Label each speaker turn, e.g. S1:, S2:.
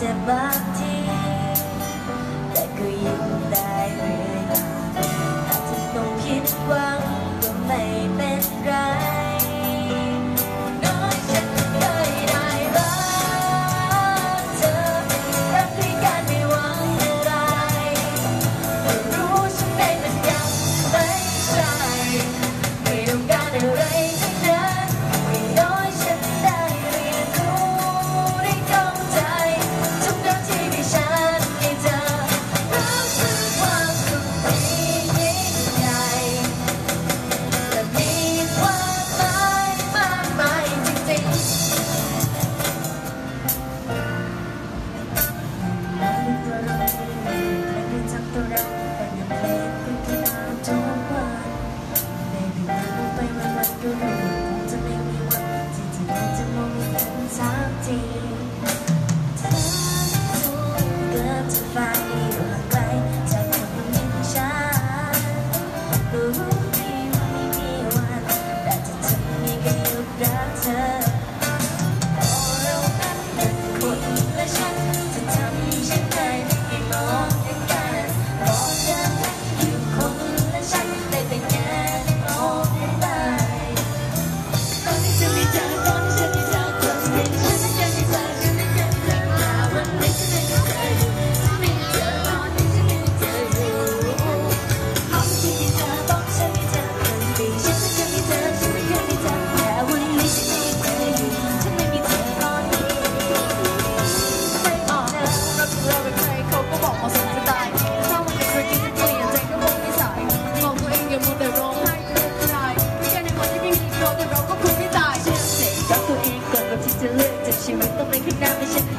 S1: step up I'm the blanket, now the shit